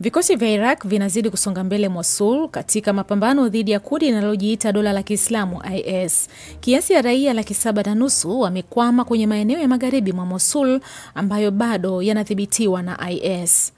Vikosi vya Iraq vinazidi kusonga mbele Mosul katika mapambano dhidi ya kundi linalojiita dola la Kiislamu IS. Kiasi ya raia laki saba na nusu wamekwama kwenye maeneo ya magharibi mwa Mosul ambayo bado yanadhibitiwa na IS.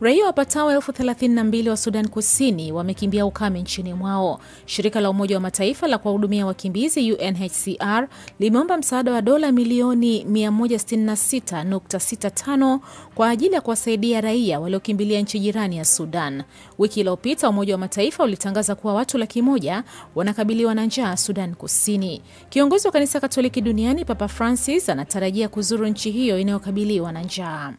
Raia wapatao elfu thelathini na mbili wa Sudan Kusini wamekimbia ukame nchini mwao. Shirika la Umoja wa Mataifa la kuwahudumia wakimbizi UNHCR limeomba msaada wa dola milioni 166.65 kwa ajili ya kuwasaidia raia waliokimbilia nchi jirani ya Sudan. Wiki iliyopita Umoja wa Mataifa ulitangaza kuwa watu laki moja wanakabiliwa na njaa Sudan Kusini. Kiongozi wa Kanisa Katoliki duniani Papa Francis anatarajia kuzuru nchi hiyo inayokabiliwa na njaa.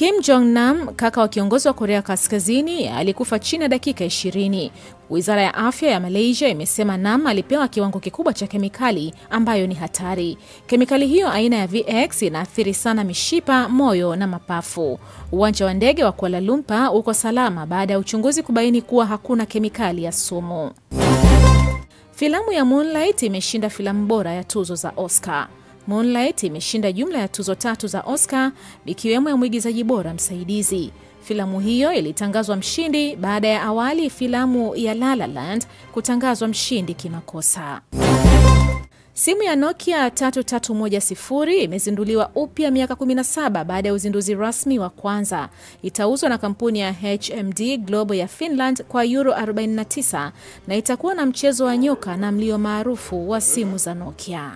Kim Jong Nam, kaka wa kiongozi wa Korea Kaskazini, alikufa chini ya dakika 20. Wizara ya afya ya Malaysia imesema Nam alipewa kiwango kikubwa cha kemikali ambayo ni hatari. Kemikali hiyo aina ya VX inaathiri sana mishipa, moyo na mapafu. Uwanja wa ndege wa Kuala Lumpur uko salama baada ya uchunguzi kubaini kuwa hakuna kemikali ya sumu. Filamu ya Moonlight imeshinda filamu bora ya tuzo za Oscar. Moonlight imeshinda jumla ya tuzo tatu za Oscar ikiwemo ya mwigizaji bora msaidizi. Filamu hiyo ilitangazwa mshindi baada ya awali filamu ya La La Land kutangazwa mshindi kimakosa. Simu ya Nokia 3310 imezinduliwa upya miaka 17 baada ya uzinduzi rasmi wa kwanza. Itauzwa na kampuni ya HMD Global ya Finland kwa euro 49 na itakuwa na mchezo wa nyoka na mlio maarufu wa simu za Nokia.